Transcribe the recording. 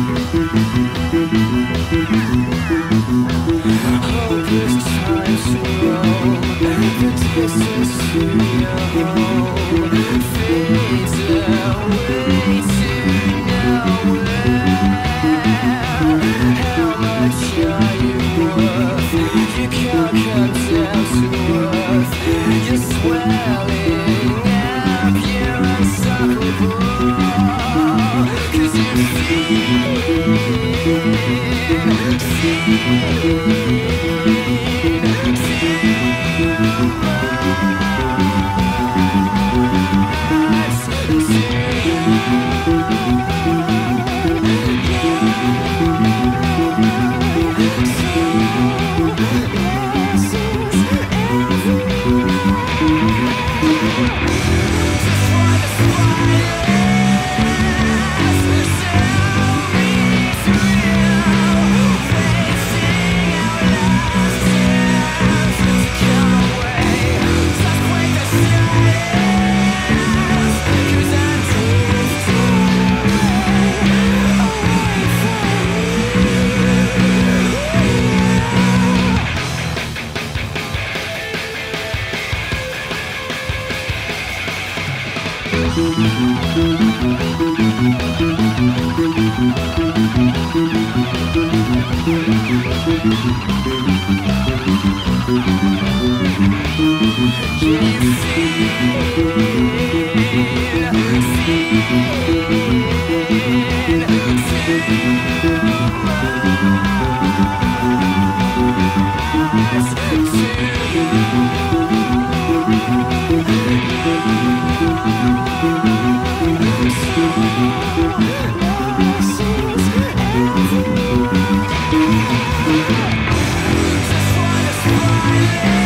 All this time, see you. Everything's missing, you. you. Yes. Bye.